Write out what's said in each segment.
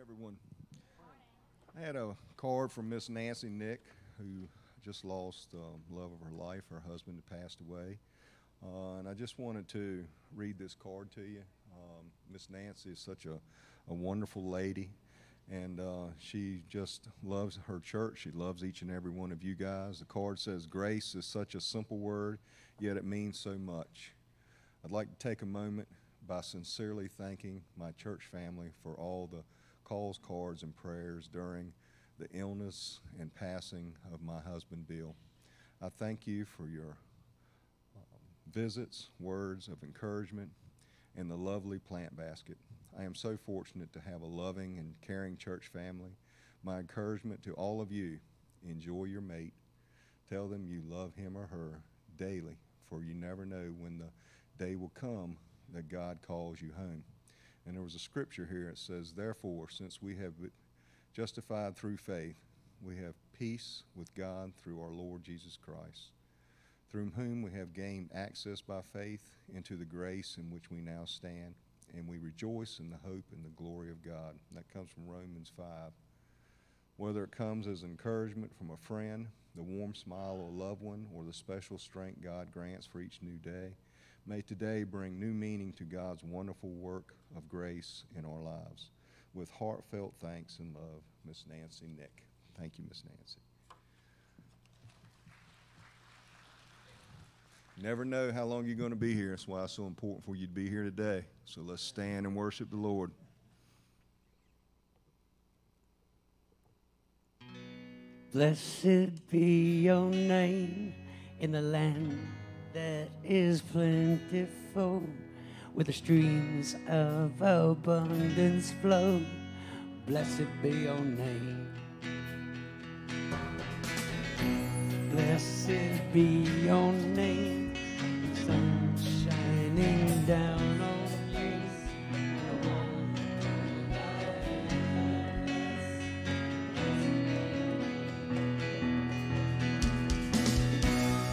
everyone. I had a card from Miss Nancy Nick, who just lost um, love of her life. Her husband had passed away. Uh, and I just wanted to read this card to you. Um, Miss Nancy is such a, a wonderful lady, and uh, she just loves her church. She loves each and every one of you guys. The card says, Grace is such a simple word, yet it means so much. I'd like to take a moment by sincerely thanking my church family for all the calls, cards, and prayers during the illness and passing of my husband, Bill. I thank you for your um, visits, words of encouragement, and the lovely plant basket. I am so fortunate to have a loving and caring church family. My encouragement to all of you enjoy your mate. Tell them you love him or her daily, for you never know when the day will come that God calls you home. And there was a scripture here. It says, Therefore, since we have been justified through faith, we have peace with God through our Lord Jesus Christ, through whom we have gained access by faith into the grace in which we now stand, and we rejoice in the hope and the glory of God. That comes from Romans 5. Whether it comes as encouragement from a friend, the warm smile of a loved one, or the special strength God grants for each new day, may today bring new meaning to God's wonderful work of grace in our lives. With heartfelt thanks and love, Miss Nancy Nick. Thank you, Miss Nancy. Never know how long you're going to be here. That's why it's so important for you to be here today. So let's stand and worship the Lord. Blessed be your name in the land that is plentiful, where the streams of abundance flow. Blessed be your name. Blessed be your name,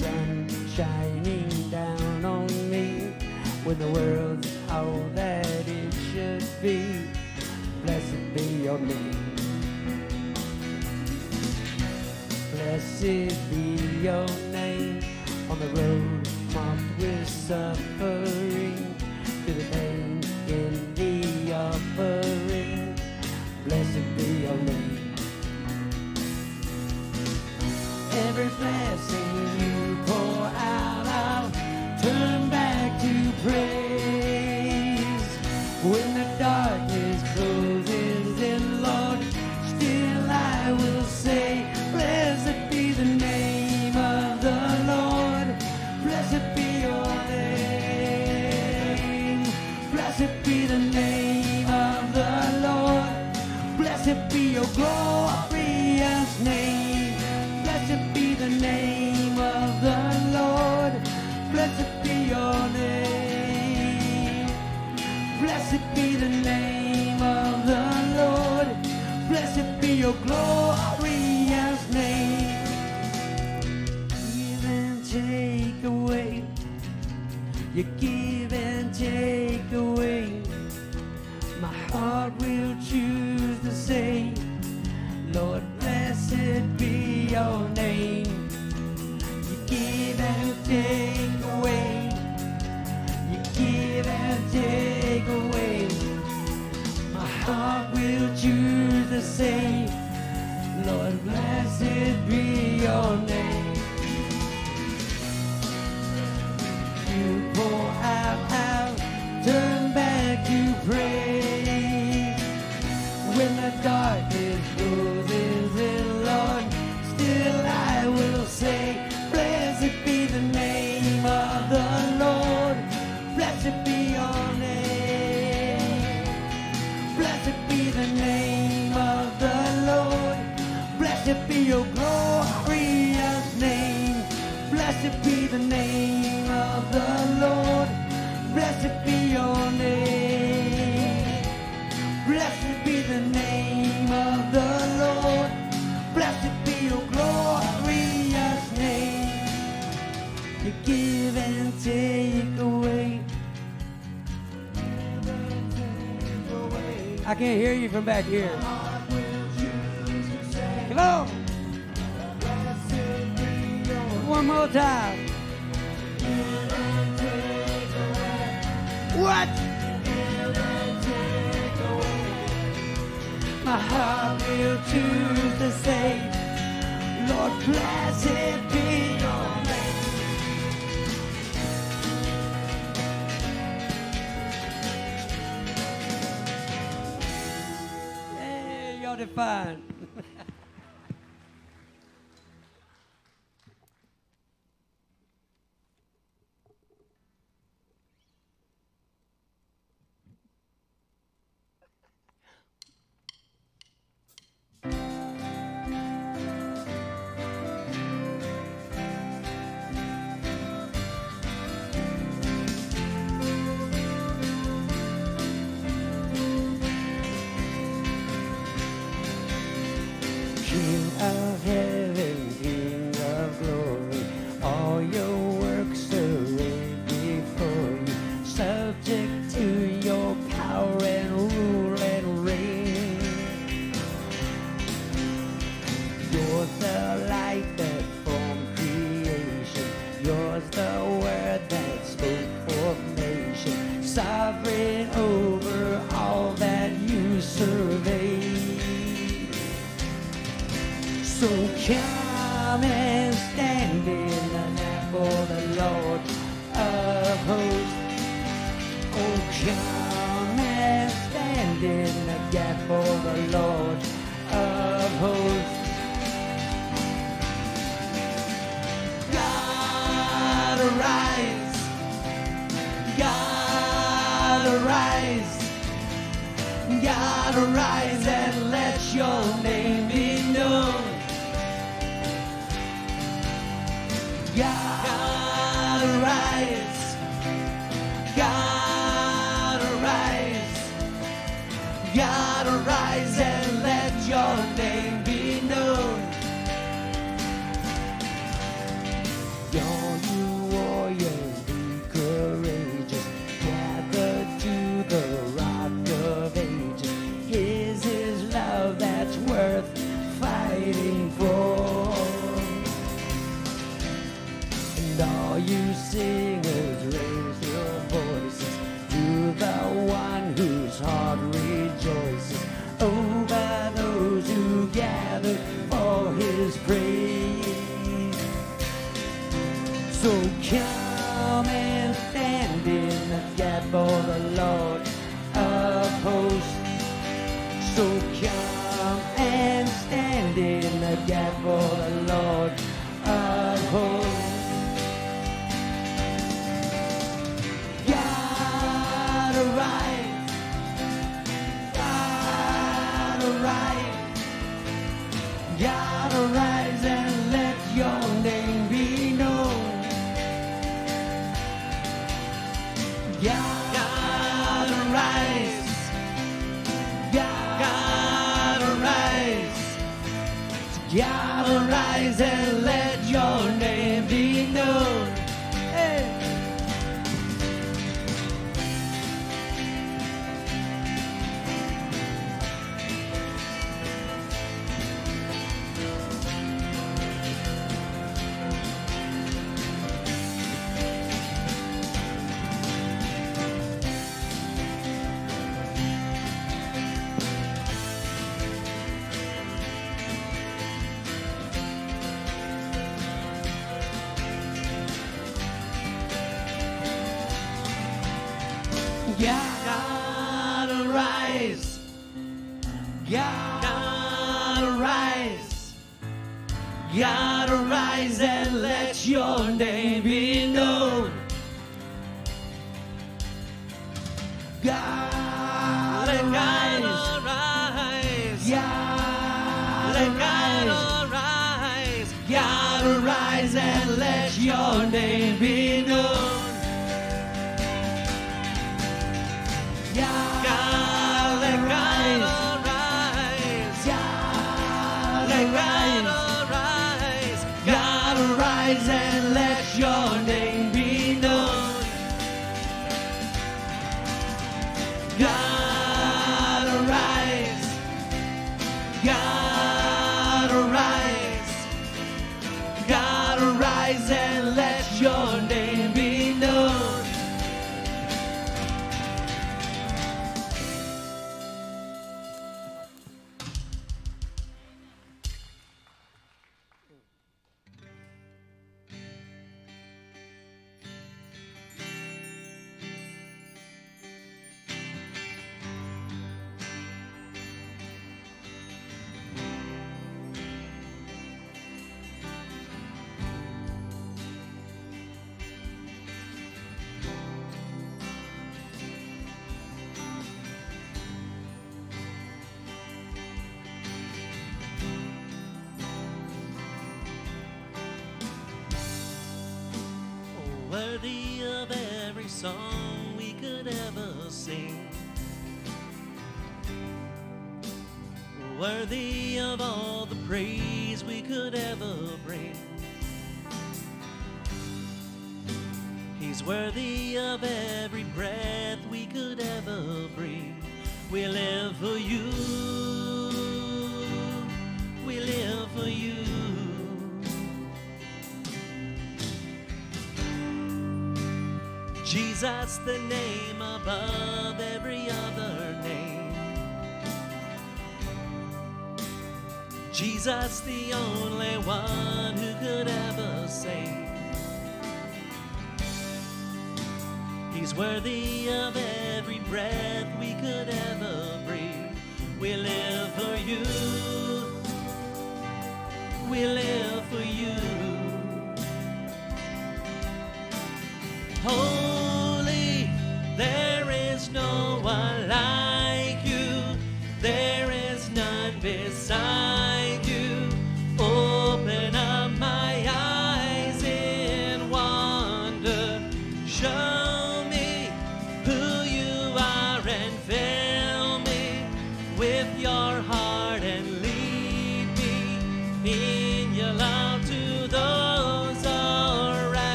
sun shining down on me, when the world's all that it should be. Blessed be your name. Blessed be your name on the road marked with suffering, give can't hear you from back here. Hello? One more time. Song we could ever sing. Worthy of all the praise we could ever bring. He's worthy of every breath we could ever breathe. We live Jesus, the name above every other name. Jesus, the only one who could ever save. He's worthy of every breath we could ever breathe. We live for you. We live for you. Holy,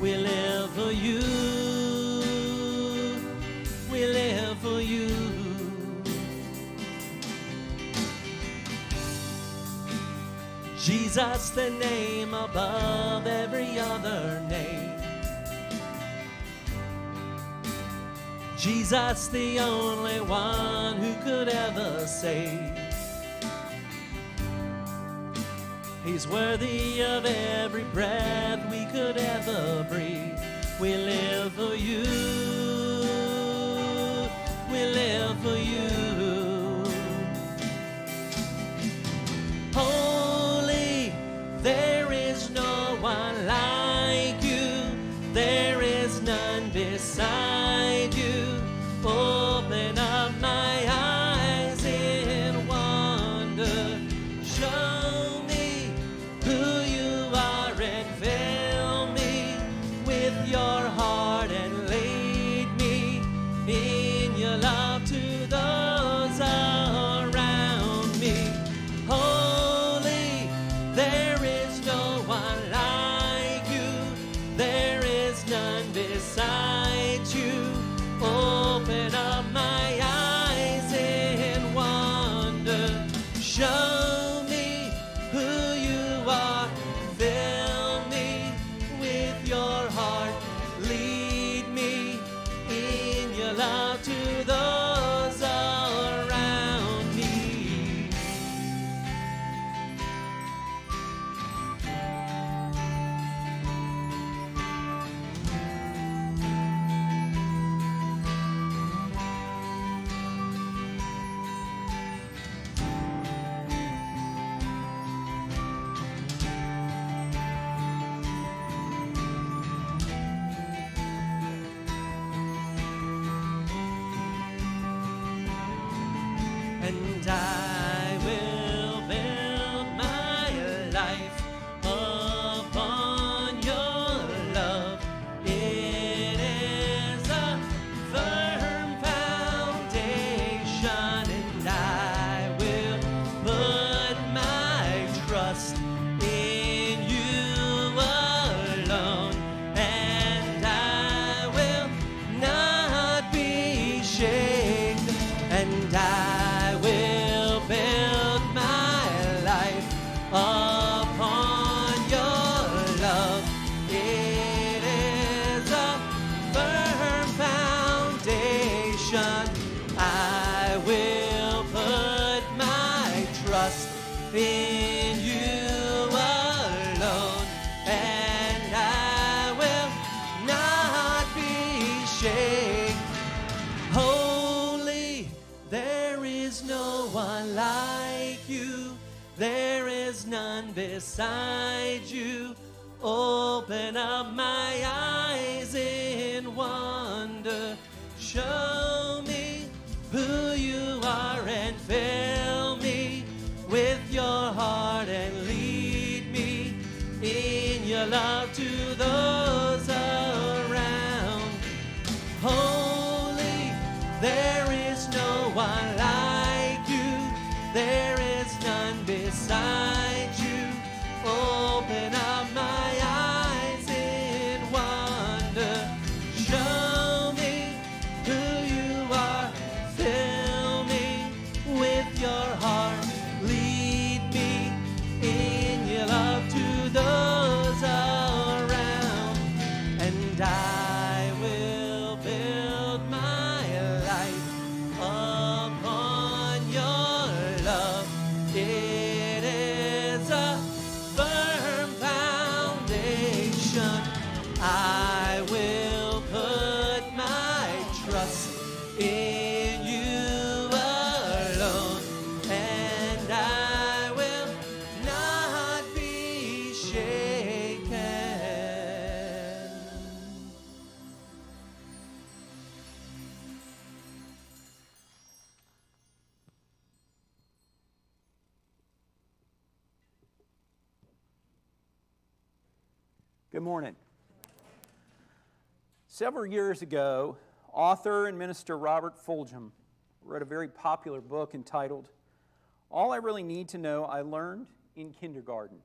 We live for you. We live for you. Jesus, the name above every other name. Jesus, the only one who could ever save. He's worthy of every breath we could ever breathe. We live for you. We live for you. in you alone, and I will not be shaken. Holy, there is no one like you, there is none beside you. Open up my eyes Several years ago, author and minister Robert Fulghum wrote a very popular book entitled All I Really Need to Know I Learned in Kindergarten.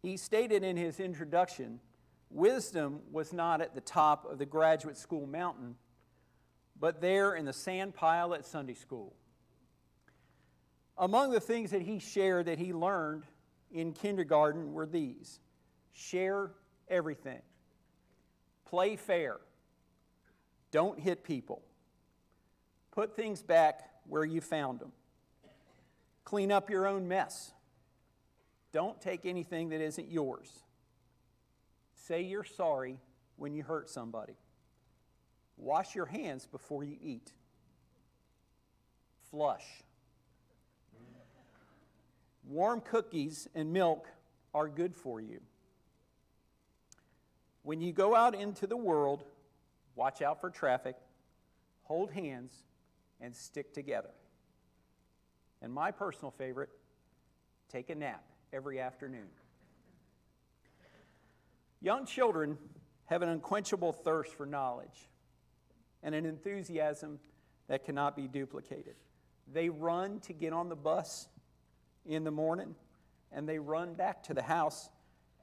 He stated in his introduction wisdom was not at the top of the graduate school mountain, but there in the sand pile at Sunday school. Among the things that he shared that he learned in kindergarten were these share everything, play fair, don't hit people, put things back where you found them, clean up your own mess, don't take anything that isn't yours, say you're sorry when you hurt somebody, wash your hands before you eat, flush. Warm cookies and milk are good for you. When you go out into the world, watch out for traffic, hold hands, and stick together. And my personal favorite, take a nap every afternoon. Young children have an unquenchable thirst for knowledge and an enthusiasm that cannot be duplicated. They run to get on the bus in the morning, and they run back to the house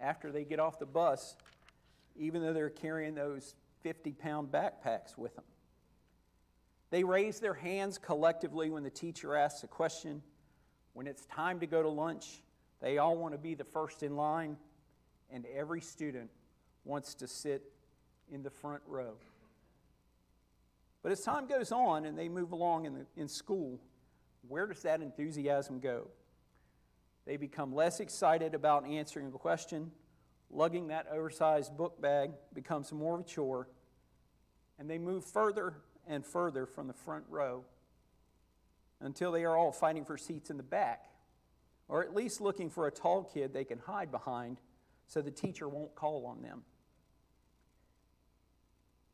after they get off the bus, even though they're carrying those 50 pound backpacks with them. They raise their hands collectively when the teacher asks a question. When it's time to go to lunch, they all want to be the first in line, and every student wants to sit in the front row. But as time goes on and they move along in, the, in school, where does that enthusiasm go? They become less excited about answering a question. Lugging that oversized book bag becomes more of a chore. And they move further and further from the front row until they are all fighting for seats in the back, or at least looking for a tall kid they can hide behind so the teacher won't call on them.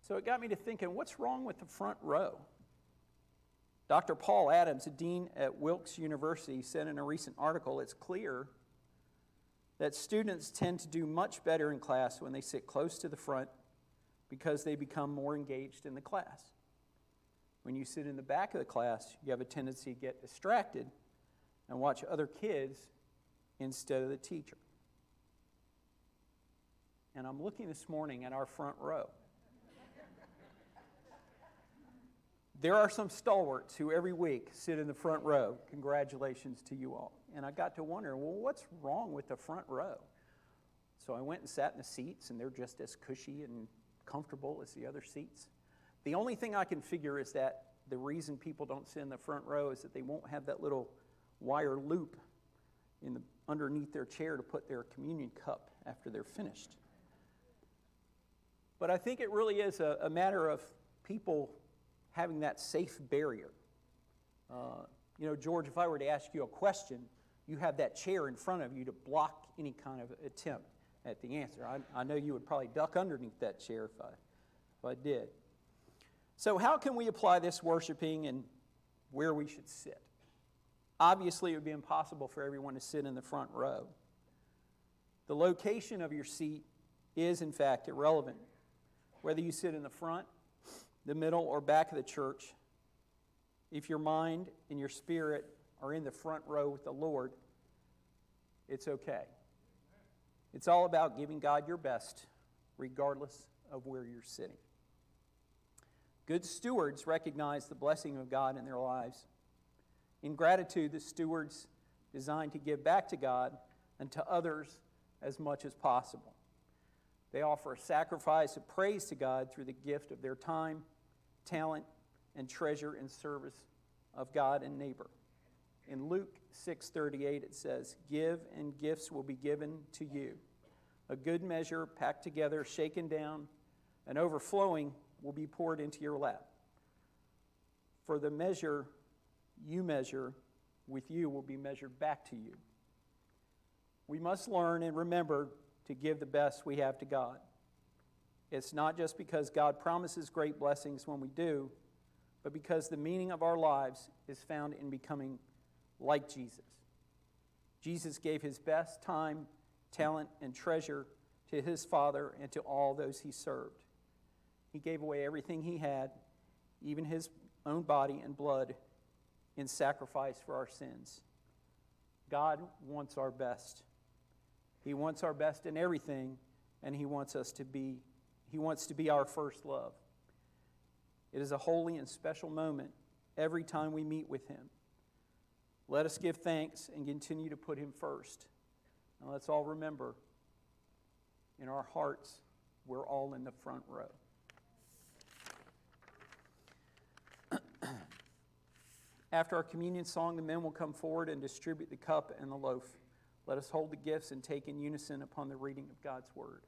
So it got me to thinking what's wrong with the front row? Dr. Paul Adams, a dean at Wilkes University, said in a recent article it's clear that students tend to do much better in class when they sit close to the front because they become more engaged in the class. When you sit in the back of the class, you have a tendency to get distracted and watch other kids instead of the teacher. And I'm looking this morning at our front row. There are some stalwarts who every week sit in the front row. Congratulations to you all. And I got to wonder, well, what's wrong with the front row? So I went and sat in the seats, and they're just as cushy and comfortable as the other seats. The only thing I can figure is that the reason people don't sit in the front row is that they won't have that little wire loop in the, underneath their chair to put their communion cup after they're finished. But I think it really is a, a matter of people having that safe barrier. Uh, you know, George, if I were to ask you a question, you have that chair in front of you to block any kind of attempt at the answer. I, I know you would probably duck underneath that chair if I, if I did. So, how can we apply this worshiping and where we should sit? Obviously, it would be impossible for everyone to sit in the front row. The location of your seat is, in fact, irrelevant. Whether you sit in the front, the middle, or back of the church, if your mind and your spirit are in the front row with the Lord, it's okay. It's all about giving God your best, regardless of where you're sitting. Good stewards recognize the blessing of God in their lives. In gratitude, the stewards designed to give back to God and to others as much as possible. They offer a sacrifice of praise to God through the gift of their time, talent, and treasure in service of God and neighbor. In Luke 6:38 it says, "Give and gifts will be given to you. A good measure packed together, shaken down, and overflowing will be poured into your lap. For the measure you measure with you will be measured back to you." We must learn and remember to give the best we have to God. It's not just because God promises great blessings when we do, but because the meaning of our lives is found in becoming like Jesus. Jesus gave his best time, talent, and treasure to his Father and to all those he served. He gave away everything he had, even his own body and blood, in sacrifice for our sins. God wants our best. He wants our best in everything, and He wants us to be, He wants to be our first love. It is a holy and special moment every time we meet with Him. Let us give thanks and continue to put Him first. And let's all remember in our hearts, we're all in the front row. After our communion song, the men will come forward and distribute the cup and the loaf. Let us hold the gifts and take in unison upon the reading of God's word.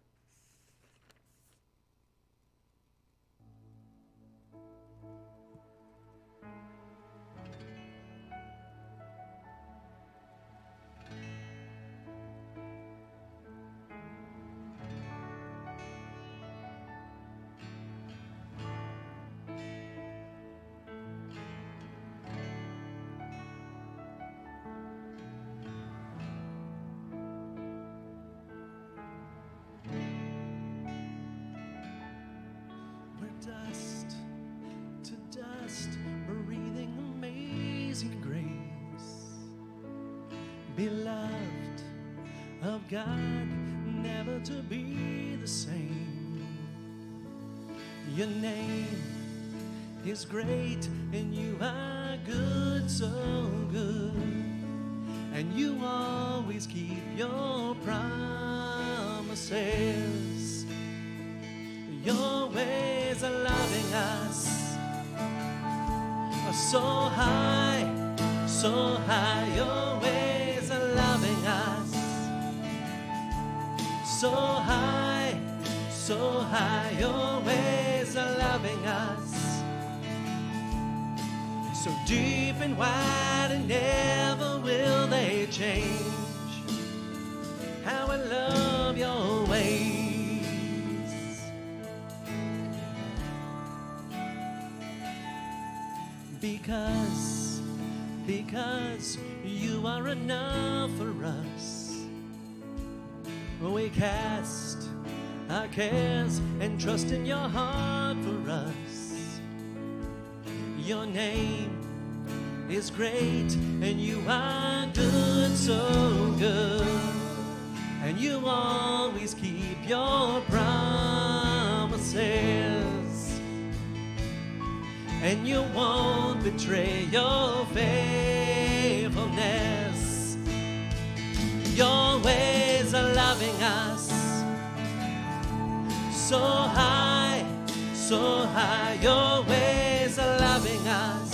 Beloved of God, never to be the same. Your name is great, and you are good, so good. And you always keep your promises. Your ways are loving us are so high, so high. So high, so high. Your ways are loving us so deep and wide, and never will they change. How I love your ways. Because, because you are enough for us. We cast our cares and trust in your heart for us. Your name is great and you are good, so good. And you always keep your promises. And you won't betray your faithfulness. Your ways are loving us so high, so high. Your ways are loving us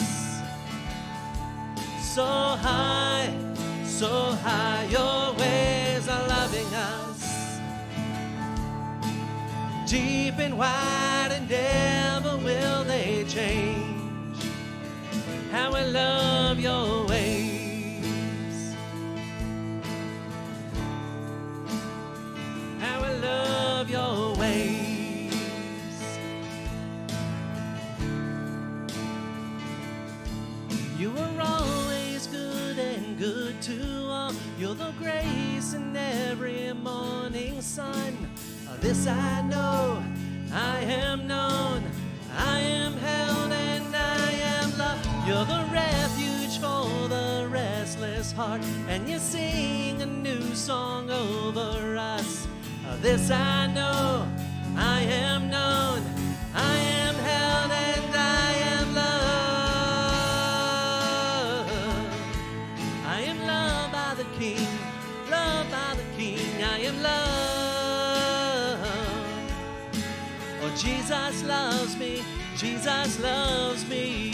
so high, so high. Your ways are loving us deep and wide, and never will they change. How I love your of your ways. You are always good and good to all. You're the grace in every morning sun. This I know, I am known, I am held, and I am loved. You're the refuge for the restless heart, and you sing a new song over us. This I know, I am known, I am held, and I am loved. I am loved by the King, loved by the King, I am loved. Oh, Jesus loves me, Jesus loves me.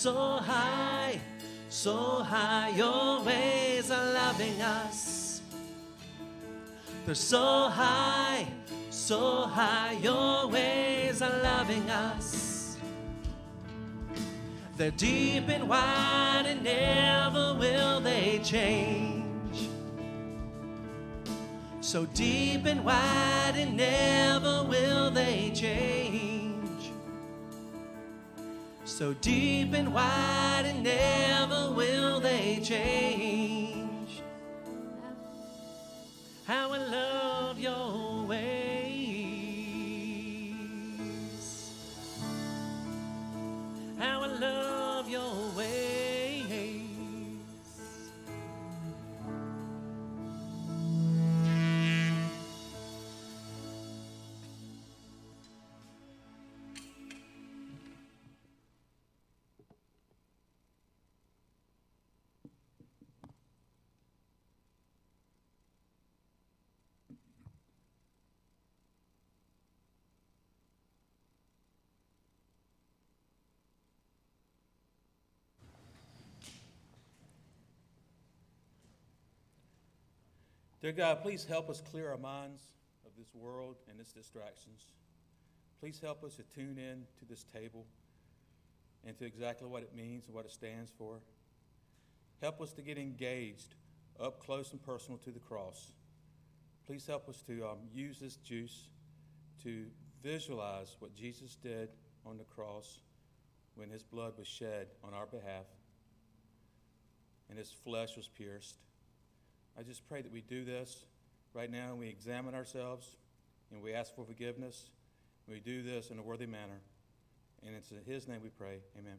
So high, so high. Your ways are loving us. They're so high, so high. Your ways are loving us. They're deep and wide, and never will they change. So deep and wide, and never will they change. So deep and wide, and never will they change. How I love your ways. How I love your Dear God, please help us clear our minds of this world and its distractions. Please help us to tune in to this table and to exactly what it means and what it stands for. Help us to get engaged up close and personal to the cross. Please help us to um, use this juice to visualize what Jesus did on the cross when his blood was shed on our behalf and his flesh was pierced. I just pray that we do this right now and we examine ourselves and we ask for forgiveness. We do this in a worthy manner. And it's in His name we pray. Amen.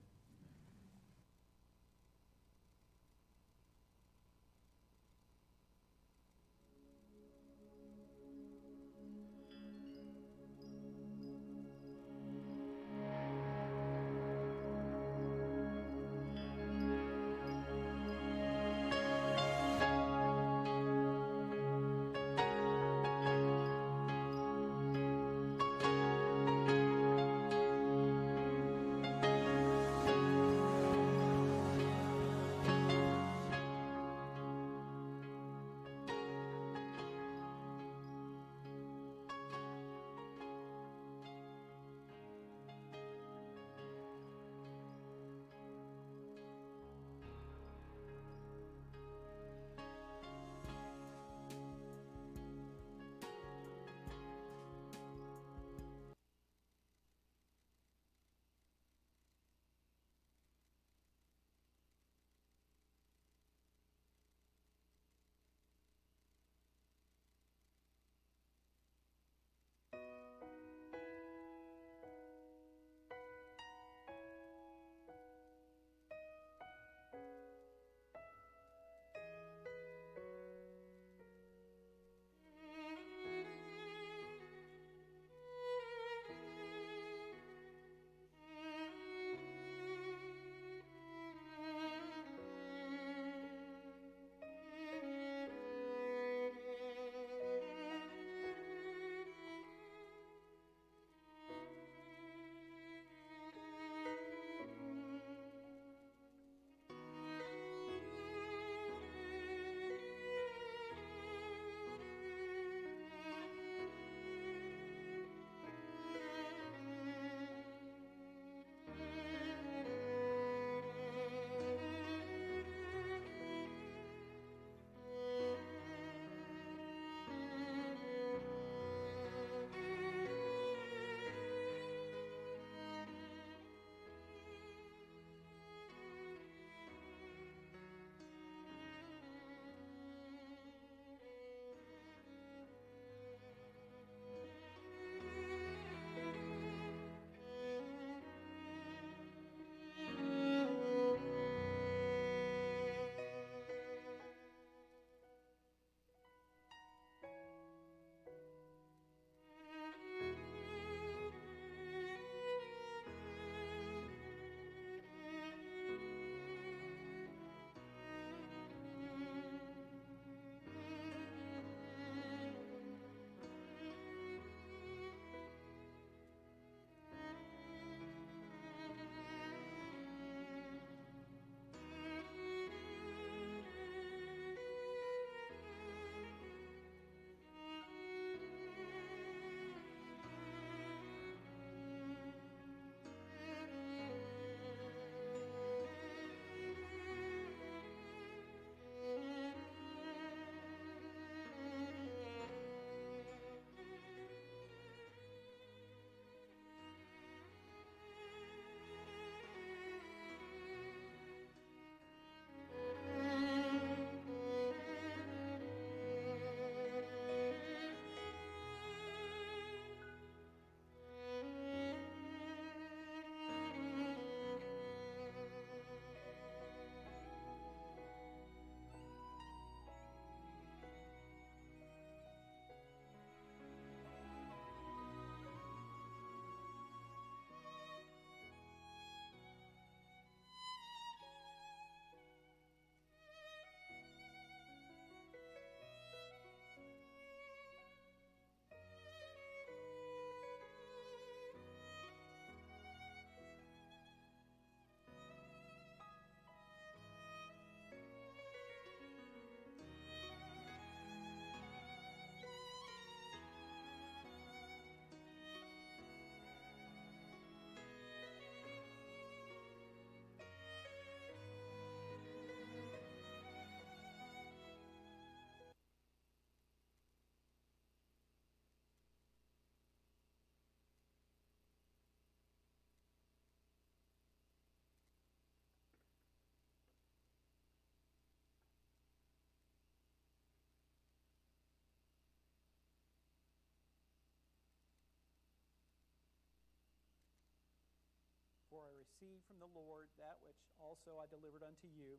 Received from the Lord that which also I delivered unto you.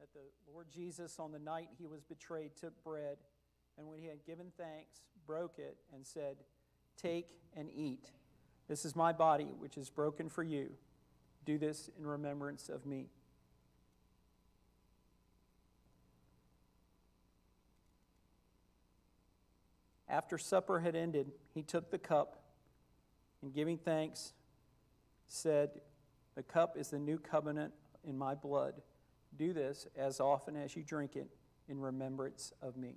That the Lord Jesus, on the night he was betrayed, took bread, and when he had given thanks, broke it, and said, Take and eat. This is my body, which is broken for you. Do this in remembrance of me. After supper had ended, he took the cup and giving thanks, said, The cup is the new covenant in my blood. Do this as often as you drink it in remembrance of me.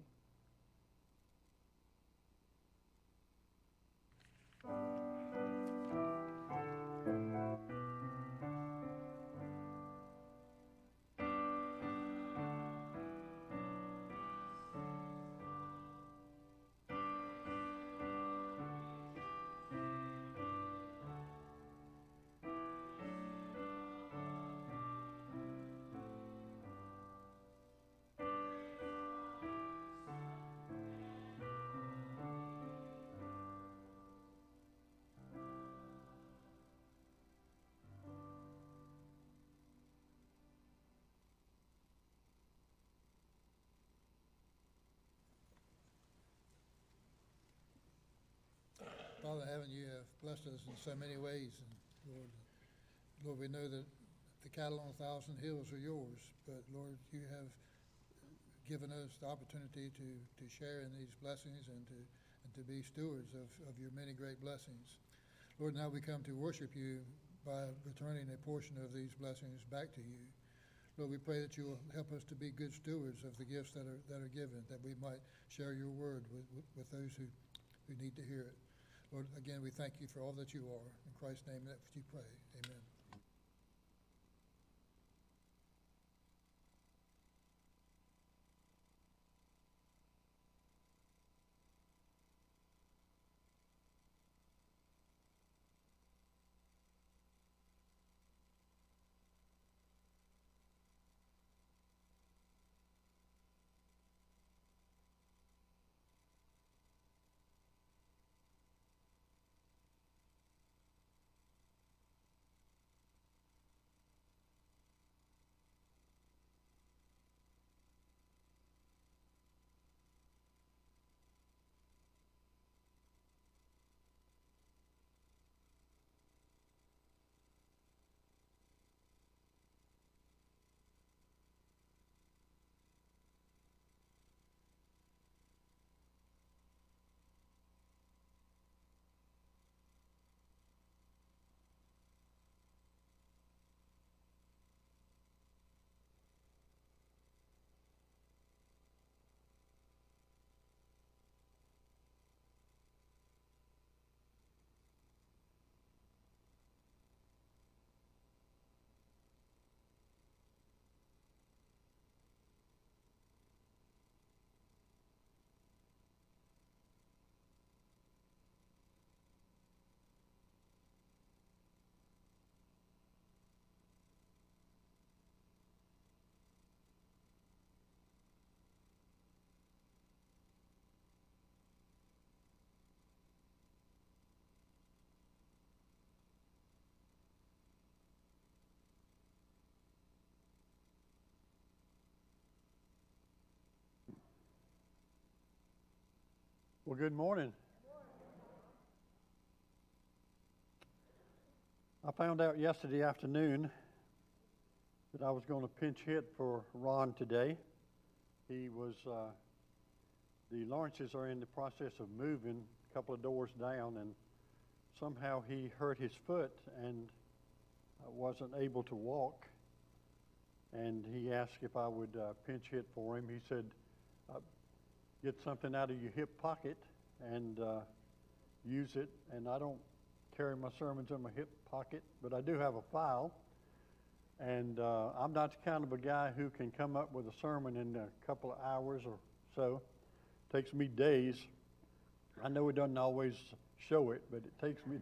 Father heaven, you have blessed us in so many ways, and Lord, Lord, we know that the cattle on a thousand hills are yours, but Lord, you have given us the opportunity to, to share in these blessings and to, and to be stewards of, of your many great blessings. Lord, now we come to worship you by returning a portion of these blessings back to you. Lord, we pray that you will help us to be good stewards of the gifts that are, that are given, that we might share your word with, with, with those who, who need to hear it. Lord, again, we thank you for all that you are. In Christ's name, that you pray. Amen. Well, good morning. I found out yesterday afternoon that I was going to pinch hit for Ron today. He was, uh, the Lawrences are in the process of moving a couple of doors down, and somehow he hurt his foot and wasn't able to walk. And he asked if I would uh, pinch hit for him. He said, uh, get something out of your hip pocket and uh, use it. And I don't carry my sermons in my hip pocket, but I do have a file. And uh, I'm not the kind of a guy who can come up with a sermon in a couple of hours or so. It takes me days. I know it doesn't always show it, but it takes me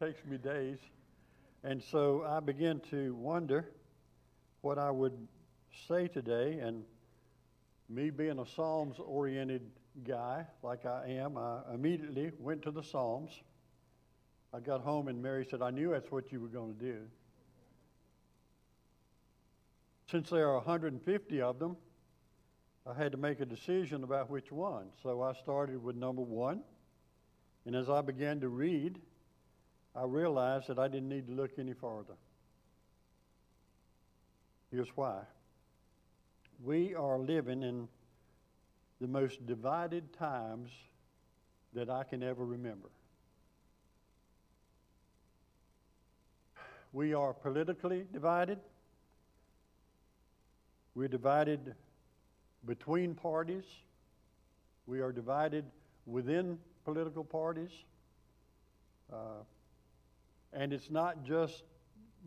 takes me days. And so I begin to wonder what I would say today and me being a Psalms oriented guy like I am, I immediately went to the Psalms. I got home and Mary said, I knew that's what you were going to do. Since there are 150 of them, I had to make a decision about which one. So I started with number one. And as I began to read, I realized that I didn't need to look any farther. Here's why. We are living in the most divided times that I can ever remember. We are politically divided. We're divided between parties. We are divided within political parties. Uh, and it's not just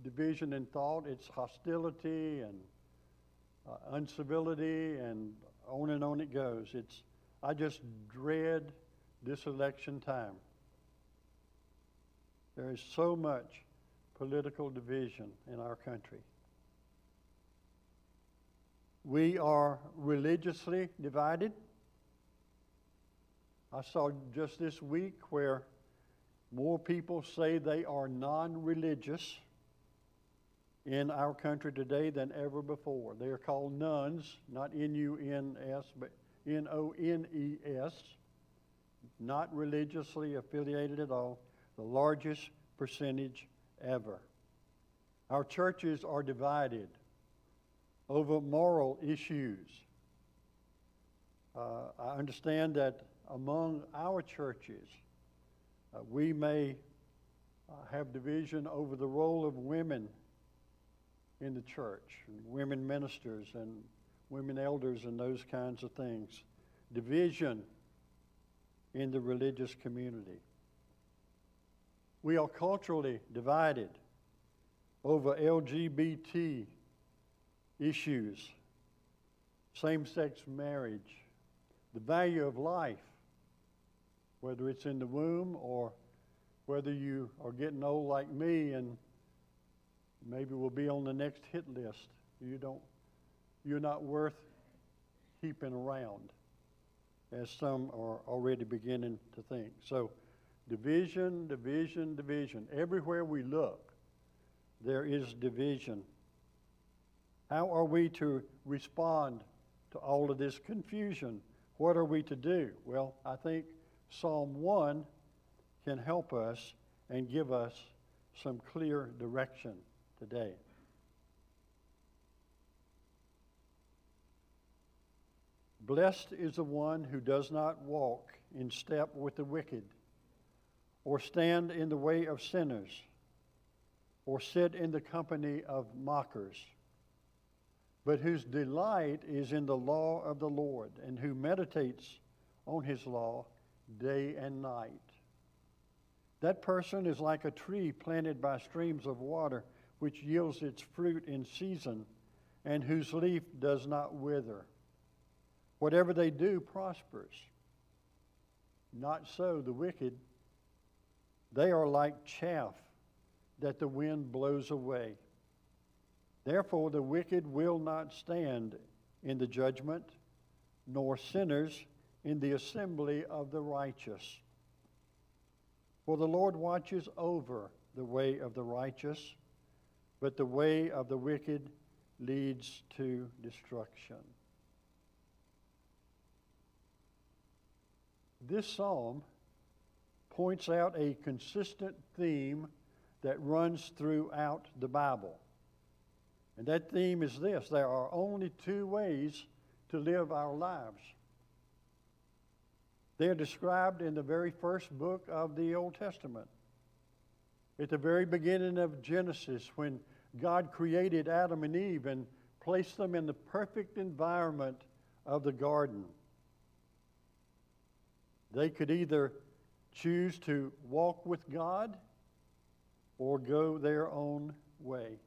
division in thought, it's hostility and uh, uncivility and on and on it goes. It's, I just dread this election time. There is so much political division in our country. We are religiously divided. I saw just this week where more people say they are non religious in our country today than ever before. They are called nones, not N U N S, but N O N E S, not religiously affiliated at all, the largest percentage ever. Our churches are divided over moral issues. Uh, I understand that among our churches, uh, we may uh, have division over the role of women in the church, women ministers and women elders and those kinds of things. Division in the religious community. We are culturally divided over LGBT issues, same sex marriage, the value of life, whether it's in the womb or whether you are getting old like me and maybe we'll be on the next hit list. You don't, you're not worth keeping around, as some are already beginning to think. So, division, division, division. Everywhere we look, there is division. How are we to respond to all of this confusion? What are we to do? Well, I think Psalm 1 can help us and give us some clear direction today. Blessed is the one who does not walk in step with the wicked, or stand in the way of sinners, or sit in the company of mockers, but whose delight is in the law of the Lord, and who meditates on his law day and night. That person is like a tree planted by streams of water which yields its fruit in season, and whose leaf does not wither. Whatever they do prospers. Not so the wicked. They are like chaff that the wind blows away. Therefore, the wicked will not stand in the judgment, nor sinners in the assembly of the righteous. For the Lord watches over the way of the righteous but the way of the wicked leads to destruction. This psalm points out a consistent theme that runs throughout the Bible. And that theme is this there are only two ways to live our lives. They're described in the very first book of the Old Testament. At the very beginning of Genesis, when God created Adam and Eve and placed them in the perfect environment of the garden. They could either choose to walk with God or go their own way.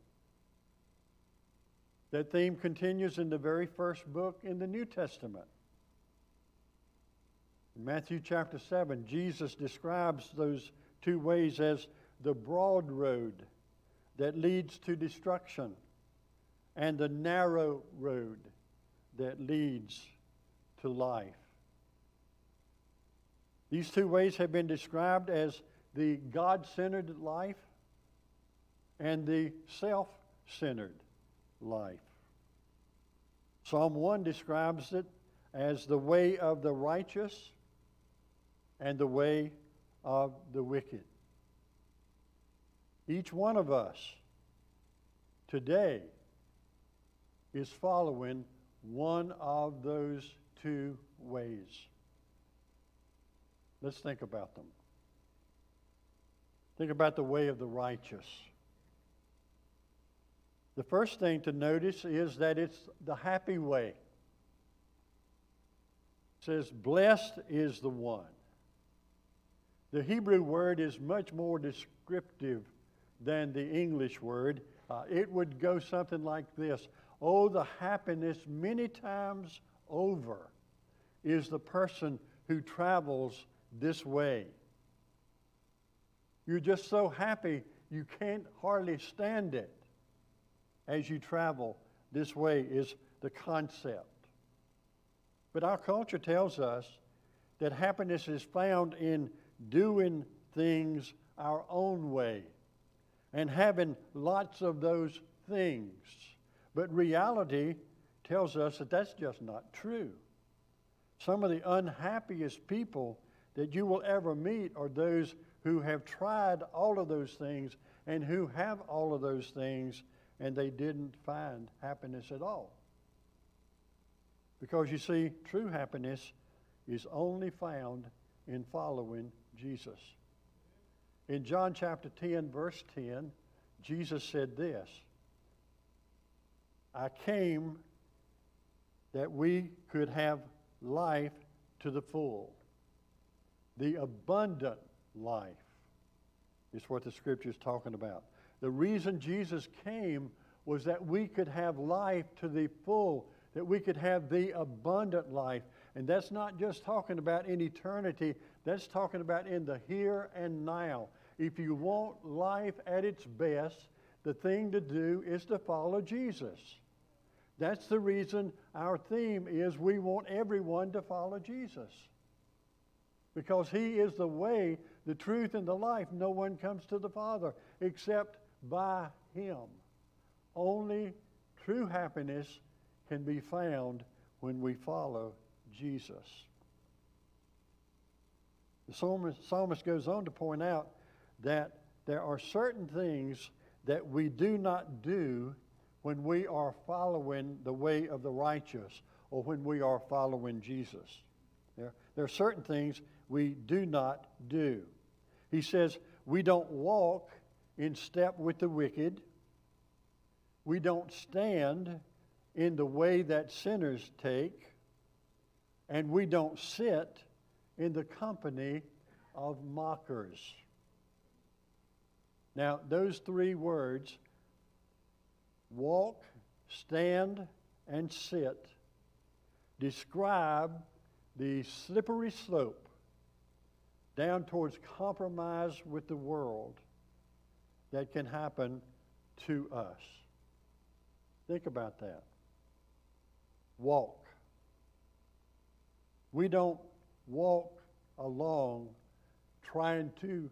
That theme continues in the very first book in the New Testament. In Matthew chapter 7, Jesus describes those two ways as the broad road that leads to destruction and the narrow road that leads to life. These two ways have been described as the God centered life and the self centered life. Psalm 1 describes it as the way of the righteous and the way of the wicked. Each one of us today is following one of those two ways. Let's think about them. Think about the way of the righteous. The first thing to notice is that it's the happy way. It says, Blessed is the one. The Hebrew word is much more descriptive than the English word. Uh, it would go something like this Oh, the happiness many times over is the person who travels this way. You're just so happy you can't hardly stand it as you travel this way, is the concept. But our culture tells us that happiness is found in doing things our own way and having lots of those things. But reality tells us that that's just not true. Some of the unhappiest people that you will ever meet are those who have tried all of those things and who have all of those things and they didn't find happiness at all. Because you see, true happiness is only found in following Jesus. In John chapter 10, verse 10, Jesus said this I came that we could have life to the full. The abundant life is what the scripture is talking about. The reason Jesus came was that we could have life to the full, that we could have the abundant life. And that's not just talking about in eternity, that's talking about in the here and now. If you want life at its best, the thing to do is to follow Jesus. That's the reason our theme is we want everyone to follow Jesus. Because he is the way, the truth, and the life. No one comes to the Father except by him. Only true happiness can be found when we follow Jesus. The psalmist, psalmist goes on to point out that there are certain things that we do not do when we are following the way of the righteous or when we are following Jesus. There, there are certain things we do not do. He says, we don't walk in step with the wicked. We don't stand in the way that sinners take. And we don't sit in the company of mockers. Now, those three words walk, stand, and sit describe the slippery slope down towards compromise with the world that can happen to us. Think about that. Walk. We don't walk along trying to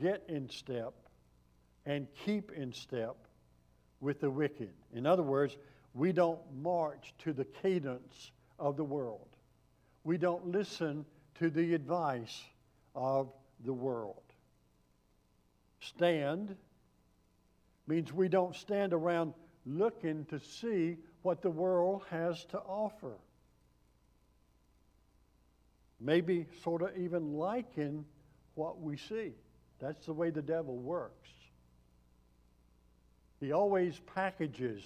get in step and keep in step with the wicked. In other words, we don't march to the cadence of the world. We don't listen to the advice of the world. Stand means we don't stand around looking to see what the world has to offer. Maybe sort of even liking what we see. That's the way the devil works. He always packages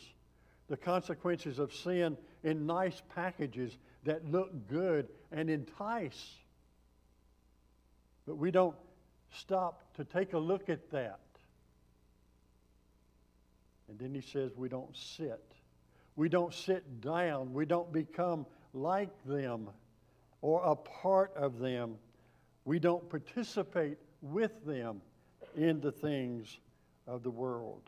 the consequences of sin in nice packages that look good and entice. But we don't stop to take a look at that. And then he says we don't sit. We don't sit down. We don't become like them or a part of them. We don't participate with them in the things of the world.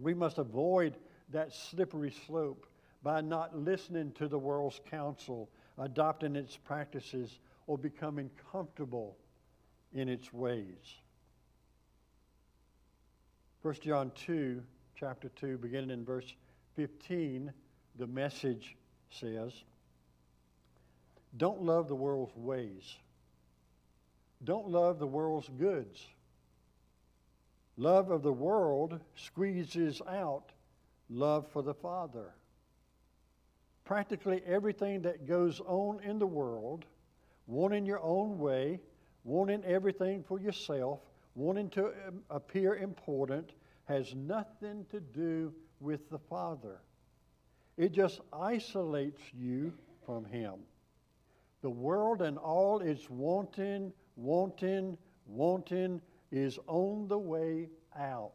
We must avoid that slippery slope by not listening to the world's counsel, adopting its practices, or becoming comfortable in its ways. 1 John 2, chapter 2, beginning in verse 15, the message says, Don't love the world's ways. Don't love the world's goods. Love of the world squeezes out love for the Father. Practically everything that goes on in the world, wanting your own way, wanting everything for yourself, wanting to um, appear important, has nothing to do with the Father. It just isolates you from Him. The world and all its wanting, wanting, wanting is on the way out.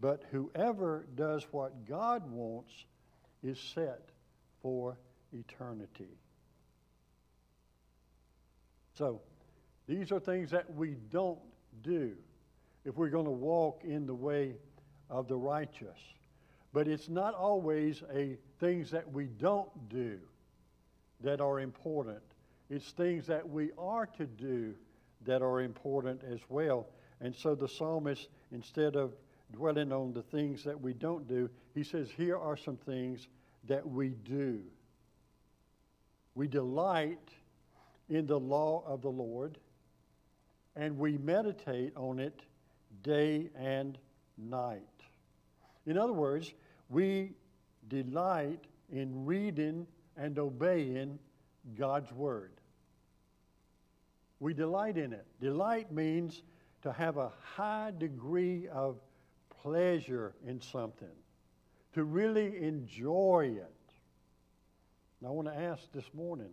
But whoever does what God wants is set for eternity. So, these are things that we don't do if we're going to walk in the way of the righteous. But it's not always a things that we don't do that are important. It's things that we are to do that are important as well. And so the psalmist, instead of dwelling on the things that we don't do, he says, Here are some things that we do. We delight in the law of the Lord, and we meditate on it day and night. In other words, we delight in reading and obeying God's Word. We delight in it. Delight means to have a high degree of pleasure in something, to really enjoy it. And I want to ask this morning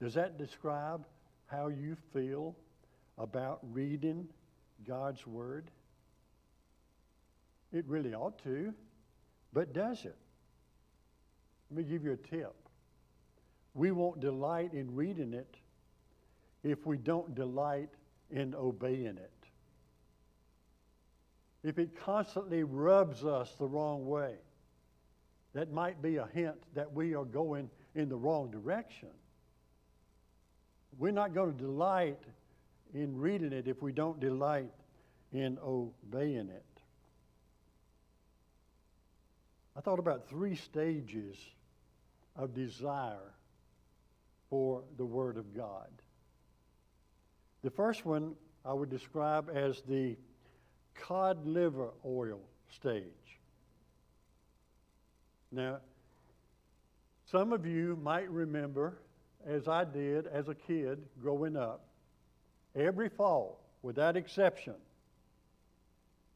does that describe how you feel about reading God's Word? It really ought to, but does it? Let me give you a tip. We won't delight in reading it if we don't delight in obeying it. If it constantly rubs us the wrong way, that might be a hint that we are going in the wrong direction. We're not going to delight in reading it if we don't delight in obeying it. I thought about three stages of desire for the Word of God. The first one I would describe as the cod liver oil stage. Now, some of you might remember, as I did as a kid growing up, every fall, without exception,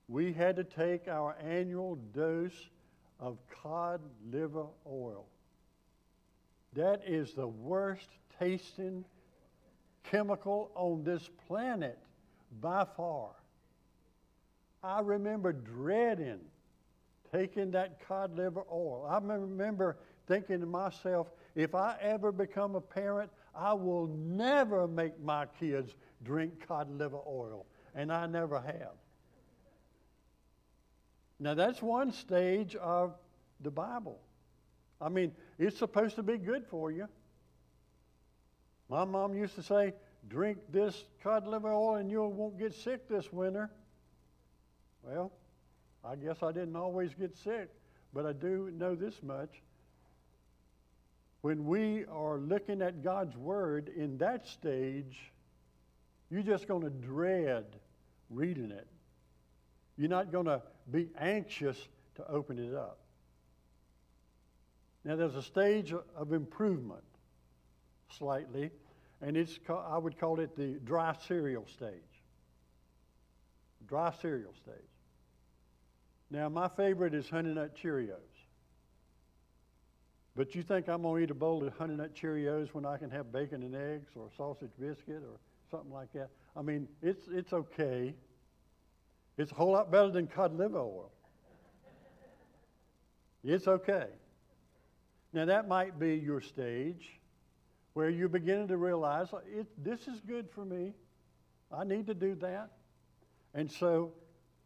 we had to take our annual dose of cod liver oil. That is the worst tasting chemical on this planet by far. I remember dreading taking that cod liver oil. I remember thinking to myself, if I ever become a parent, I will never make my kids drink cod liver oil. And I never have. Now, that's one stage of the Bible. I mean, it's supposed to be good for you. My mom used to say, drink this cod liver oil and you won't get sick this winter. Well, I guess I didn't always get sick, but I do know this much. When we are looking at God's Word in that stage, you're just going to dread reading it. You're not going to be anxious to open it up. Now, there's a stage of improvement, slightly, and it's I would call it the dry cereal stage. Dry cereal stage. Now, my favorite is Honey Nut Cheerios. But you think I'm going to eat a bowl of Honey Nut Cheerios when I can have bacon and eggs or sausage biscuit or something like that? I mean, it's, it's okay. It's a whole lot better than cod liver oil. It's okay. Now, that might be your stage where you're beginning to realize this is good for me. I need to do that. And so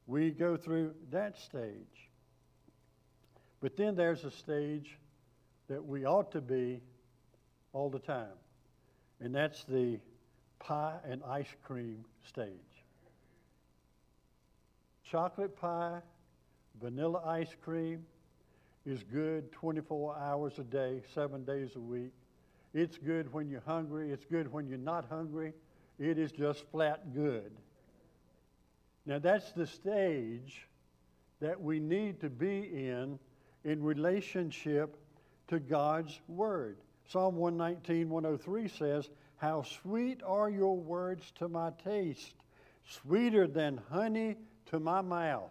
we go through that stage. But then there's a stage that we ought to be all the time, and that's the pie and ice cream stage chocolate pie, vanilla ice cream. Is good 24 hours a day, seven days a week. It's good when you're hungry. It's good when you're not hungry. It is just flat good. Now, that's the stage that we need to be in in relationship to God's Word. Psalm 119, 103 says, How sweet are your words to my taste, sweeter than honey to my mouth.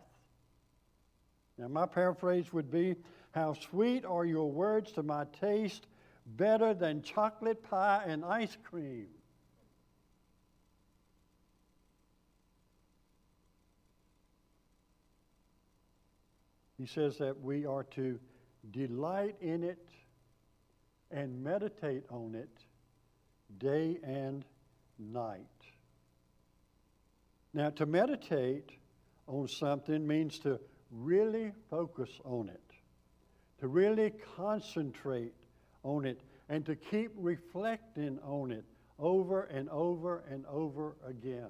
Now, my paraphrase would be, How sweet are your words to my taste, better than chocolate pie and ice cream. He says that we are to delight in it and meditate on it day and night. Now, to meditate on something means to really focus on it, to really concentrate on it, and to keep reflecting on it over and over and over again.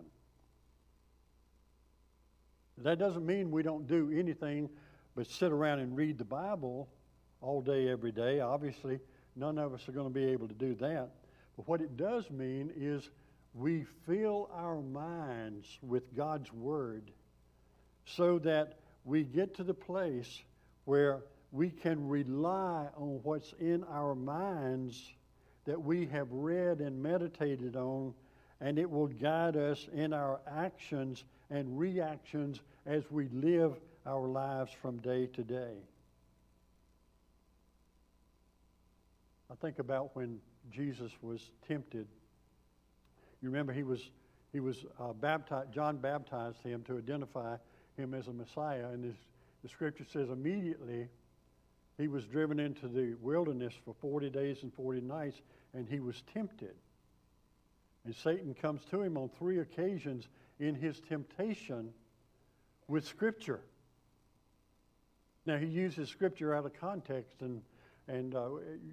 That doesn't mean we don't do anything but sit around and read the Bible all day, every day. Obviously, none of us are going to be able to do that. But what it does mean is we fill our minds with God's Word so that we get to the place where we can rely on what's in our minds that we have read and meditated on, and it will guide us in our actions and reactions as we live our lives from day to day. I think about when Jesus was tempted. You remember he was he was uh, baptized. John baptized him to identify him as a Messiah, and his, the Scripture says immediately he was driven into the wilderness for forty days and forty nights, and he was tempted. And Satan comes to him on three occasions in his temptation with Scripture. Now, he uses Scripture out of context, and, and uh,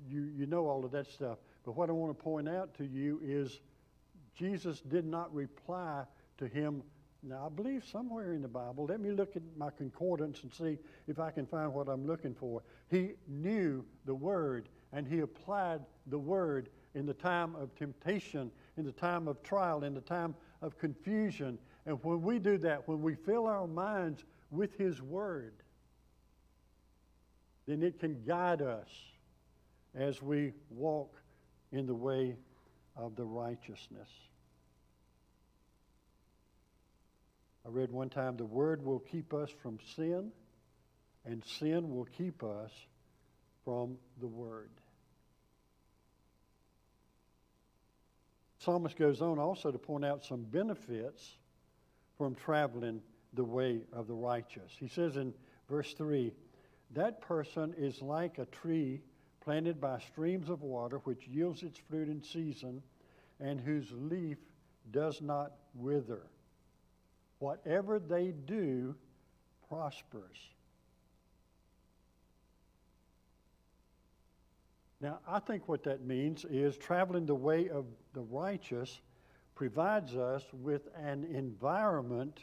you, you know all of that stuff. But what I want to point out to you is Jesus did not reply to him. Now, I believe somewhere in the Bible, let me look at my concordance and see if I can find what I'm looking for. He knew the Word, and he applied the Word in the time of temptation, in the time of trial, in the time of confusion. And when we do that, when we fill our minds with His Word, then it can guide us as we walk in the way of the righteousness. I read one time the Word will keep us from sin, and sin will keep us from the Word. Psalmist goes on also to point out some benefits from traveling the way of the righteous. He says in verse 3 that person is like a tree planted by streams of water, which yields its fruit in season, and whose leaf does not wither. Whatever they do prospers. Now, I think what that means is traveling the way of the righteous provides us with an environment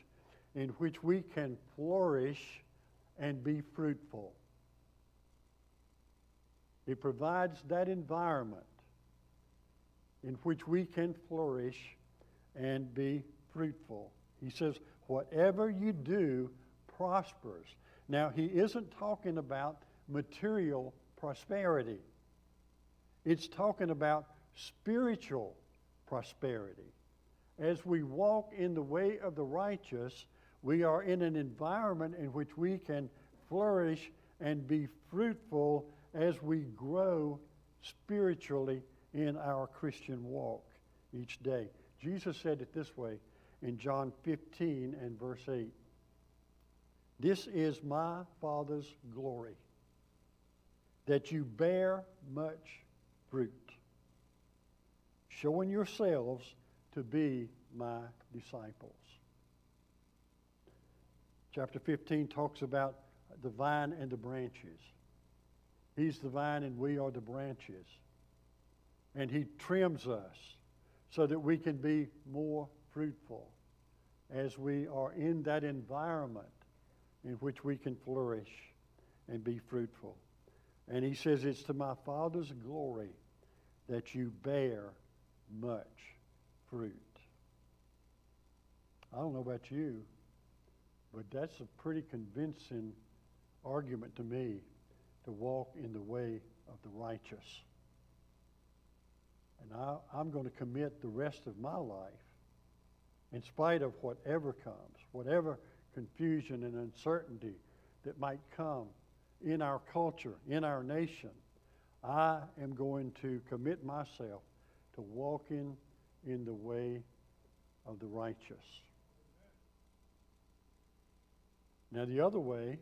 in which we can flourish and be fruitful. It provides that environment in which we can flourish and be fruitful. He says, whatever you do prospers. Now, he isn't talking about material prosperity, it's talking about spiritual prosperity. As we walk in the way of the righteous, we are in an environment in which we can flourish and be fruitful as we grow spiritually in our Christian walk each day. Jesus said it this way in John 15 and verse 8 This is my Father's glory, that you bear much fruit, showing yourselves to be my disciples. Chapter 15 talks about the vine and the branches. He's the vine and we are the branches. And He trims us so that we can be more fruitful as we are in that environment in which we can flourish and be fruitful. And he says, It's to my Father's glory that you bear much fruit. I don't know about you, but that's a pretty convincing argument to me to walk in the way of the righteous. And I, I'm going to commit the rest of my life, in spite of whatever comes, whatever confusion and uncertainty that might come in our culture, in our nation, I am going to commit myself to walking in the way of the righteous. Now, the other way,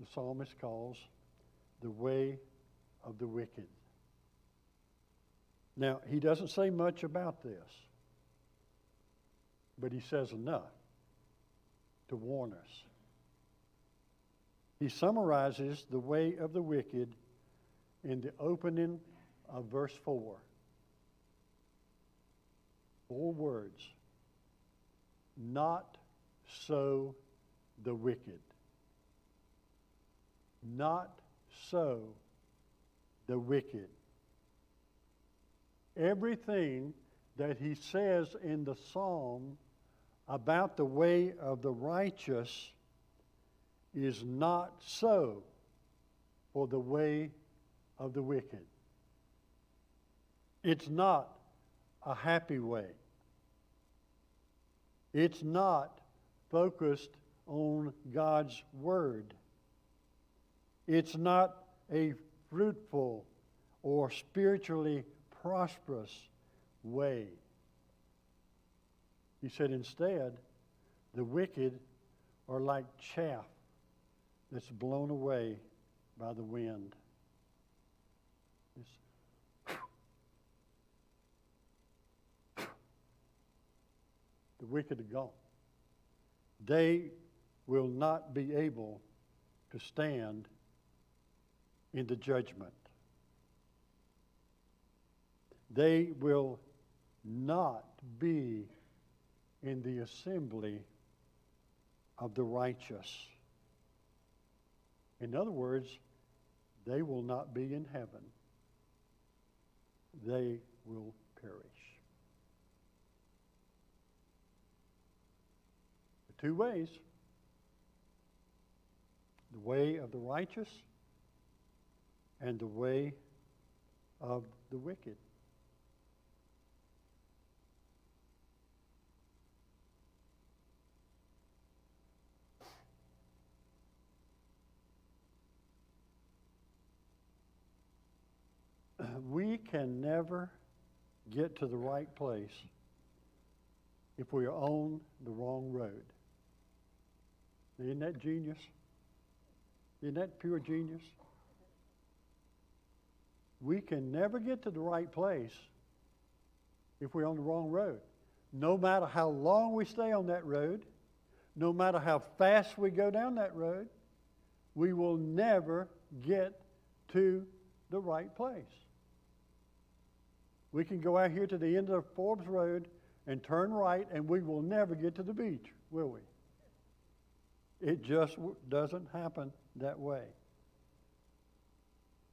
the psalmist calls the way of the wicked. Now, he doesn't say much about this, but he says enough to warn us. He summarizes the way of the wicked in the opening of verse 4. Four words. Not so the wicked. Not so the wicked. Everything that he says in the psalm about the way of the righteous is not so for the way of the wicked. It's not a happy way. It's not focused on God's Word. It's not a fruitful or spiritually prosperous way. He said instead, the wicked are like chaff that's blown away by the wind. It's the wicked are gone. They will not be able to stand in the judgment. They will not be in the assembly of the righteous. In other words, they will not be in heaven. They will perish. The two ways the way of the righteous and the way of the wicked. We can never get to the right place if we are on the wrong road. Isn't that genius? Isn't that pure genius? We can never get to the right place if we're on the wrong road. No matter how long we stay on that road, no matter how fast we go down that road, we will never get to the right place. We can go out here to the end of Forbes Road and turn right, and we will never get to the beach, will we? It just doesn't happen that way.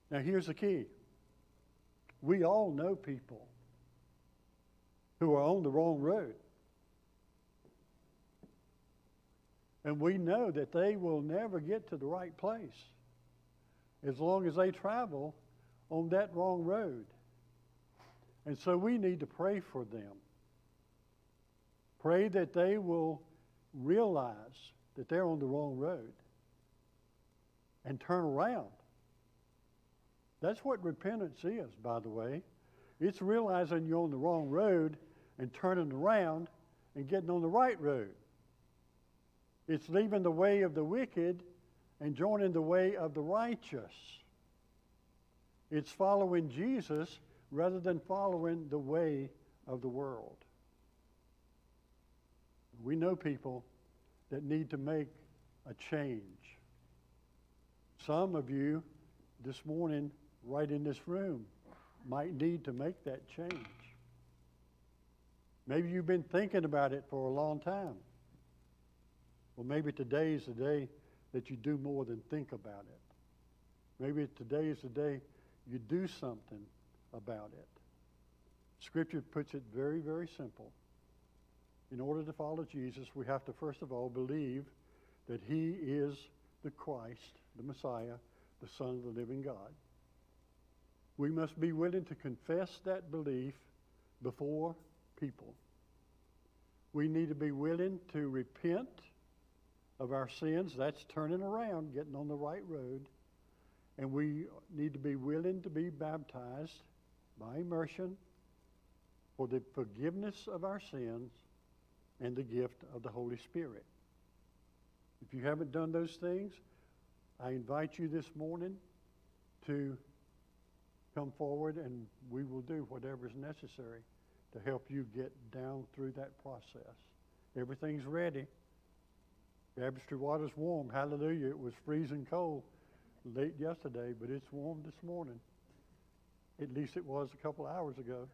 Now, here's the key we all know people who are on the wrong road. And we know that they will never get to the right place as long as they travel on that wrong road. And so we need to pray for them. Pray that they will realize that they're on the wrong road and turn around. That's what repentance is, by the way. It's realizing you're on the wrong road and turning around and getting on the right road. It's leaving the way of the wicked and joining the way of the righteous. It's following Jesus rather than following the way of the world. We know people that need to make a change. Some of you this morning, right in this room, might need to make that change. Maybe you've been thinking about it for a long time. Well, maybe today is the day that you do more than think about it. Maybe today is the day you do something about it. Scripture puts it very, very simple. In order to follow Jesus, we have to first of all believe that he is the Christ, the Messiah, the Son of the living God. We must be willing to confess that belief before people. We need to be willing to repent of our sins. That's turning around, getting on the right road. And we need to be willing to be baptized by immersion for the forgiveness of our sins and the gift of the Holy Spirit. If you haven't done those things, I invite you this morning to come forward and we will do whatever is necessary to help you get down through that process. Everything's ready. Baptistry water's warm. Hallelujah. It was freezing cold late yesterday, but it's warm this morning. At least it was a couple hours ago.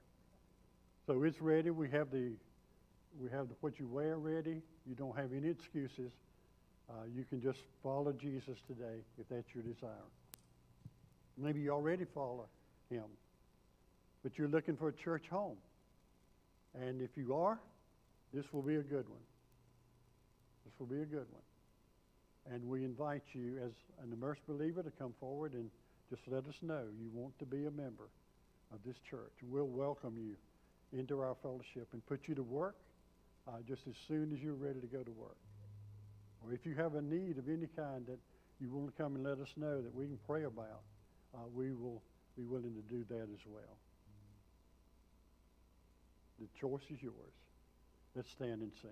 So it's ready. We have the we have the, what you wear ready. You don't have any excuses. Uh, you can just follow Jesus today if that's your desire. Maybe you already follow him, but you're looking for a church home. And if you are, this will be a good one. This will be a good one. And we invite you as an immersed believer to come forward and just let us know you want to be a member of this church. We'll welcome you into our fellowship and put you to work uh, just as soon as you're ready to go to work. Or if you have a need of any kind that you want to come and let us know that we can pray about, uh, we will be willing to do that as well. The choice is yours. Let's stand and sing.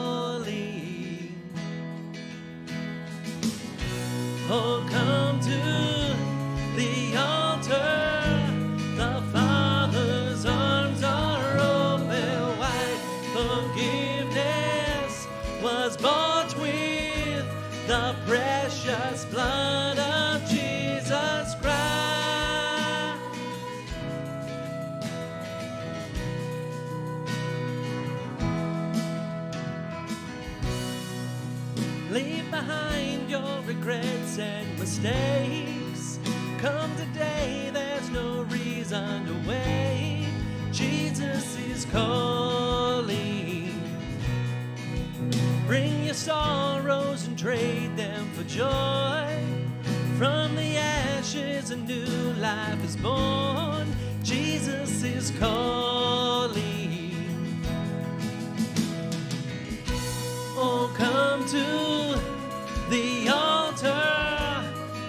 Mistakes. Come today, there's no reason to wait. Jesus is calling. Bring your sorrows and trade them for joy. From the ashes, a new life is born. Jesus is calling. Oh, come to the altar.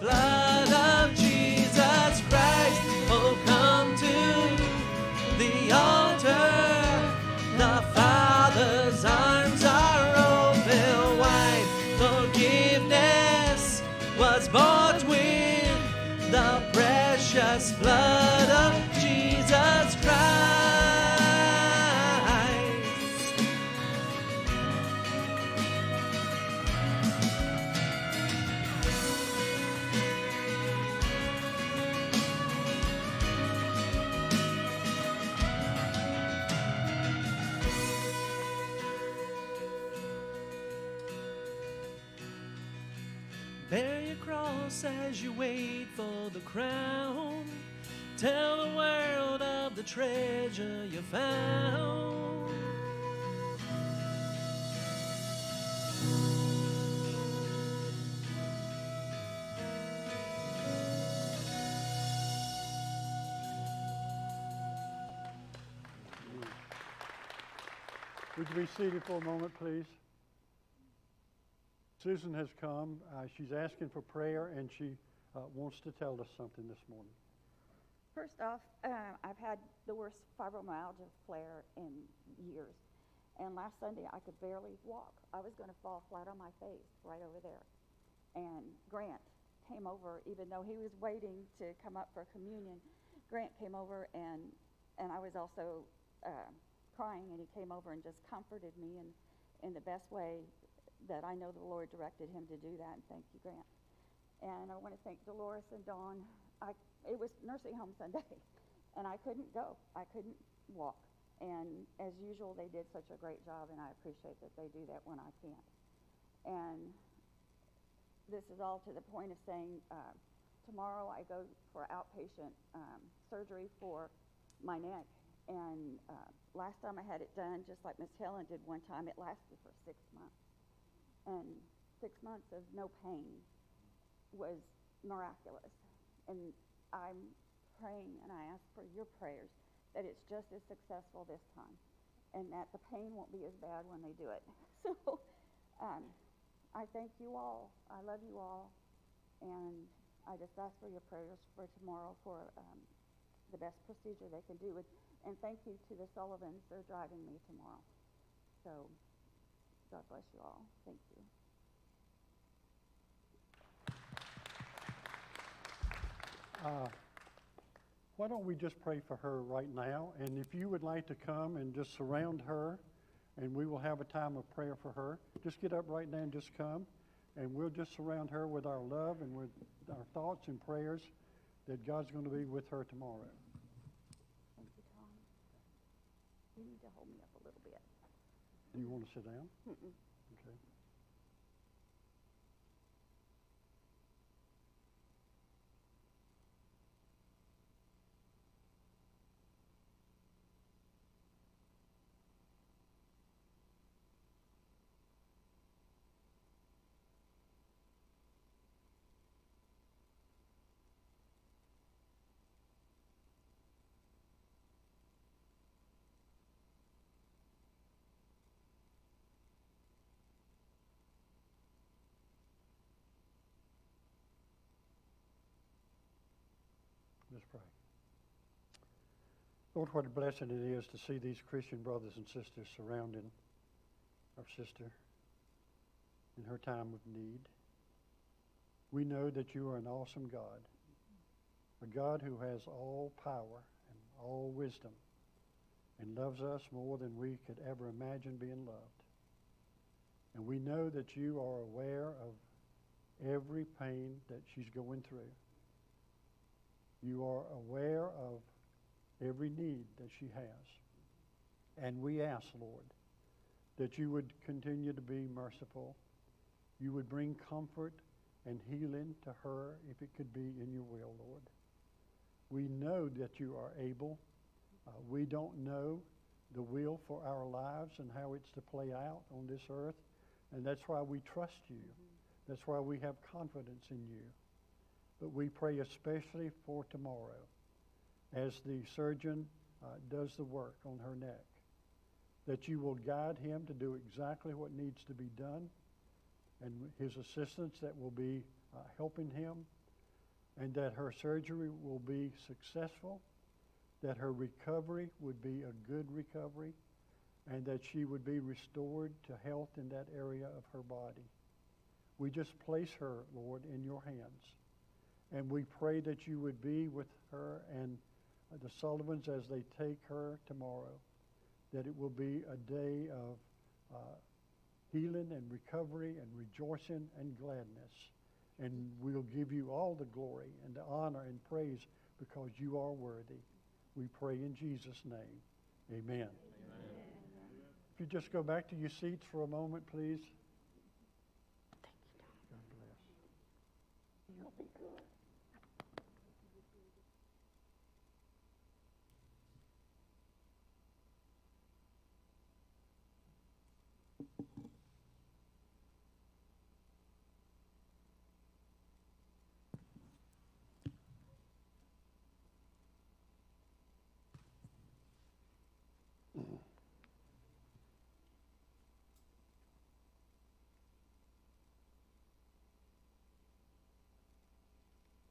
precious cross as you wait for the crown. Tell the world of the treasure you found. Would you be seated for a moment, please? Susan has come. Uh, she's asking for prayer, and she uh, wants to tell us something this morning. First off, uh, I've had the worst fibromyalgia flare in years. And last Sunday, I could barely walk. I was going to fall flat on my face right over there. And Grant came over, even though he was waiting to come up for communion. Grant came over, and, and I was also uh, crying, and he came over and just comforted me in, in the best way that I know the Lord directed him to do that. And thank you, Grant. And I want to thank Dolores and Dawn. I, it was nursing home Sunday, and I couldn't go. I couldn't walk. And as usual, they did such a great job, and I appreciate that they do that when I can't. And this is all to the point of saying uh, tomorrow I go for outpatient um, surgery for my neck. And uh, last time I had it done, just like Miss Helen did one time, it lasted for six months. And six months of no pain was miraculous. And I'm praying and I ask for your prayers that it's just as successful this time and that the pain won't be as bad when they do it. So um, I thank you all. I love you all. And I just ask for your prayers for tomorrow for um, the best procedure they can do. And, and thank you to the Sullivans. They're driving me tomorrow. So God bless you all. Thank you. Uh, why don't we just pray for her right now? And if you would like to come and just surround her, and we will have a time of prayer for her, just get up right now and just come, and we'll just surround her with our love and with our thoughts and prayers that God's going to be with her tomorrow. Thank you, Tom. You need to hold me up a little bit. Do you want to sit down? Mm-mm. Okay. Let's pray. Lord, what a blessing it is to see these Christian brothers and sisters surrounding our sister in her time of need. We know that you are an awesome God, a God who has all power and all wisdom and loves us more than we could ever imagine being loved. And we know that you are aware of every pain that she's going through. You are aware of every need that she has. And we ask, Lord, that you would continue to be merciful. You would bring comfort and healing to her if it could be in your will, Lord. We know that you are able. Uh, we don't know the will for our lives and how it's to play out on this earth. And that's why we trust you. That's why we have confidence in you. But we pray especially for tomorrow as the surgeon uh, does the work on her neck, that you will guide him to do exactly what needs to be done, and his assistants that will be uh, helping him, and that her surgery will be successful, that her recovery would be a good recovery, and that she would be restored to health in that area of her body. We just place her, Lord, in your hands. And we pray that you would be with her and the Sullivans as they take her tomorrow, that it will be a day of uh, healing and recovery and rejoicing and gladness. And we'll give you all the glory and the honor and praise because you are worthy. We pray in Jesus' name. Amen. If you just go back to your seats for a moment, please. God bless.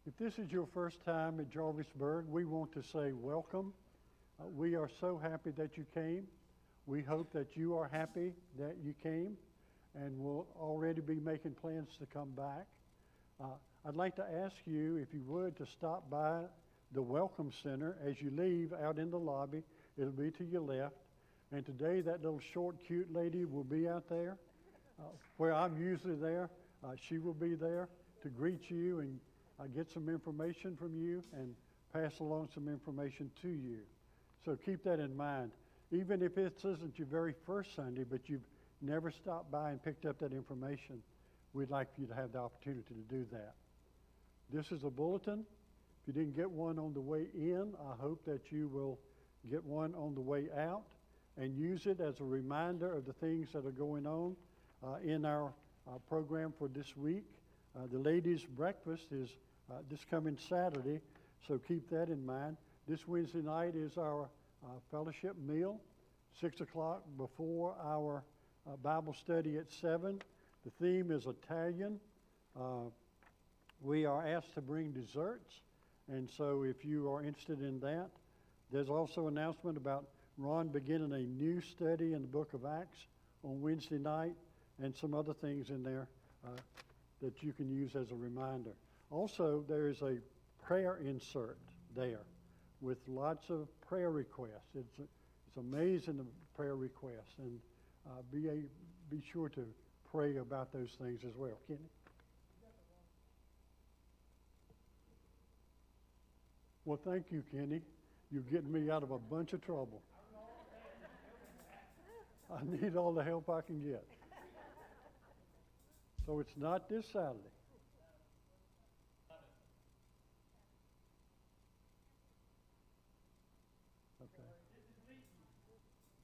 If this is your first time at Jarvisburg, we want to say welcome. Uh, we are so happy that you came. We hope that you are happy that you came and will already be making plans to come back. Uh, I'd like to ask you, if you would, to stop by the Welcome Center as you leave out in the lobby. It'll be to your left. And today, that little short, cute lady will be out there uh, where I'm usually there. Uh, she will be there to greet you and uh, get some information from you and pass along some information to you. So keep that in mind. Even if this isn't your very first Sunday, but you've never stopped by and picked up that information, we'd like for you to have the opportunity to do that. This is a bulletin. If you didn't get one on the way in, I hope that you will get one on the way out and use it as a reminder of the things that are going on uh, in our uh, program for this week. Uh, the ladies' breakfast is uh, this coming Saturday, so keep that in mind. This Wednesday night is our uh, fellowship meal, 6 o'clock before our uh, Bible study at 7. The theme is Italian. Uh, we are asked to bring desserts, and so if you are interested in that, there's also an announcement about Ron beginning a new study in the book of Acts on Wednesday night, and some other things in there uh, that you can use as a reminder. Also, there is a prayer insert there with lots of prayer requests. It's, it's amazing the prayer requests, and uh, be, a, be sure to pray about those things as well. Kenny? Well, thank you, Kenny. You're getting me out of a bunch of trouble. I need all the help I can get. So it's not this Saturday.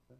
Okay.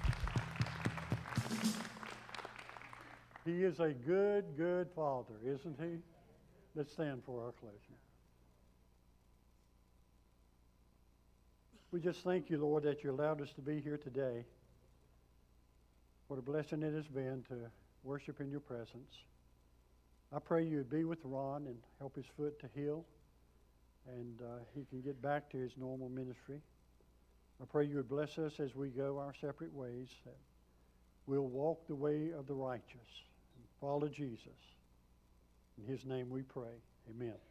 He is a good, good father, isn't he? Let's stand for our closing. We just thank you, Lord, that you allowed us to be here today. What a blessing it has been to worship in your presence. I pray you would be with Ron and help his foot to heal and uh, he can get back to his normal ministry. I pray you would bless us as we go our separate ways, we'll walk the way of the righteous follow Jesus. In his name we pray. Amen.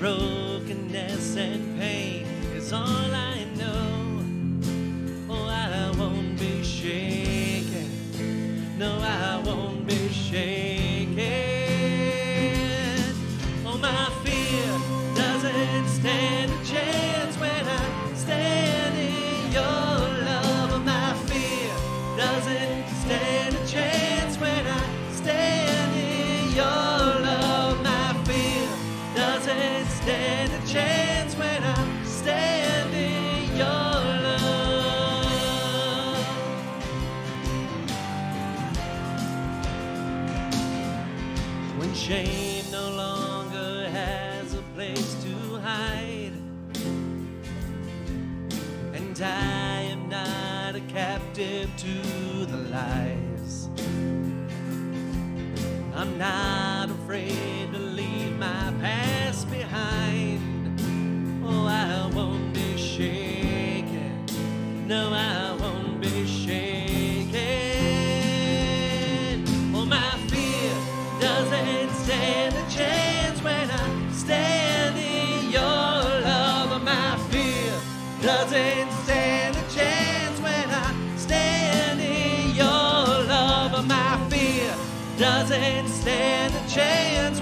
road. and stand a chance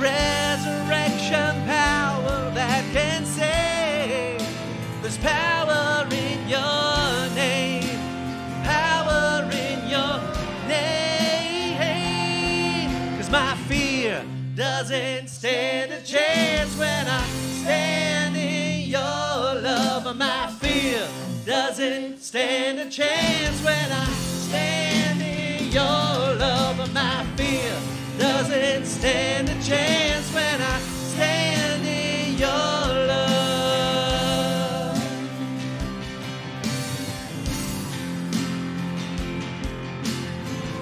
resurrection power that can save. There's power in your name, power in your name. Cause my fear doesn't stand a chance when I stand in your love. My fear doesn't stand a chance when I stand in your love. My fear doesn't stand a chance when I stand in your love.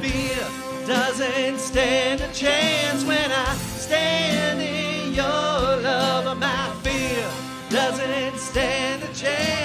Fear doesn't stand a chance when I stand in your love. My fear doesn't stand a chance.